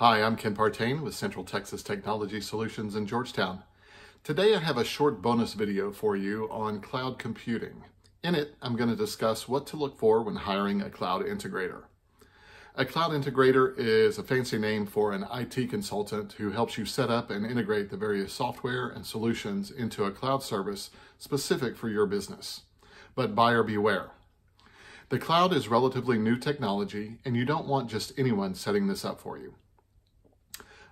Hi, I'm Ken Partain with Central Texas Technology Solutions in Georgetown. Today I have a short bonus video for you on cloud computing. In it, I'm going to discuss what to look for when hiring a cloud integrator. A cloud integrator is a fancy name for an IT consultant who helps you set up and integrate the various software and solutions into a cloud service specific for your business. But buyer beware. The cloud is relatively new technology, and you don't want just anyone setting this up for you.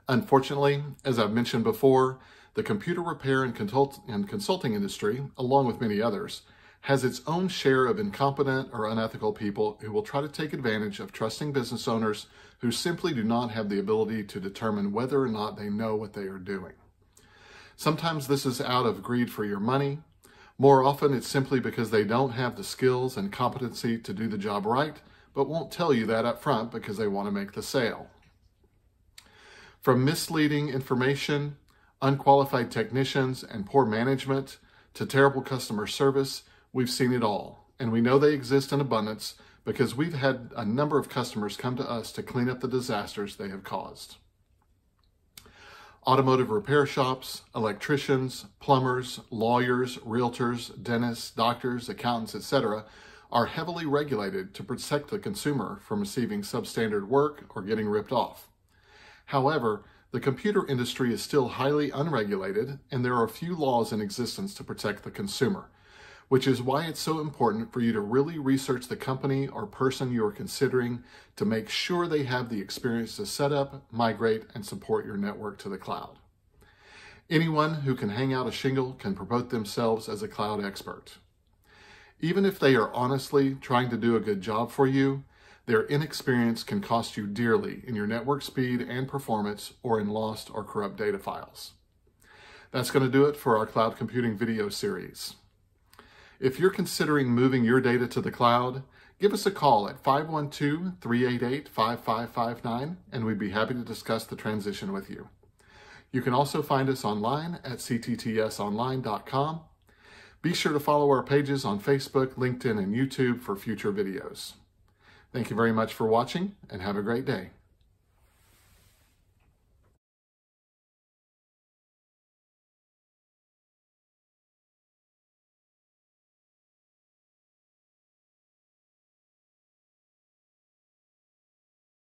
Unfortunately, as I've mentioned before, the computer repair and, consult and consulting industry, along with many others, has its own share of incompetent or unethical people who will try to take advantage of trusting business owners who simply do not have the ability to determine whether or not they know what they are doing. Sometimes this is out of greed for your money. More often, it's simply because they don't have the skills and competency to do the job right, but won't tell you that up front because they want to make the sale. From misleading information, unqualified technicians, and poor management to terrible customer service, we've seen it all. And we know they exist in abundance because we've had a number of customers come to us to clean up the disasters they have caused. Automotive repair shops, electricians, plumbers, lawyers, realtors, dentists, doctors, accountants, etc., are heavily regulated to protect the consumer from receiving substandard work or getting ripped off. However, the computer industry is still highly unregulated, and there are few laws in existence to protect the consumer, which is why it's so important for you to really research the company or person you are considering to make sure they have the experience to set up, migrate, and support your network to the cloud. Anyone who can hang out a shingle can promote themselves as a cloud expert. Even if they are honestly trying to do a good job for you, their inexperience can cost you dearly in your network speed and performance or in lost or corrupt data files. That's going to do it for our cloud computing video series. If you're considering moving your data to the cloud, give us a call at 512-388-5559 and we'd be happy to discuss the transition with you. You can also find us online at cttsonline.com. Be sure to follow our pages on Facebook, LinkedIn, and YouTube for future videos. Thank you very much for watching and have a great day.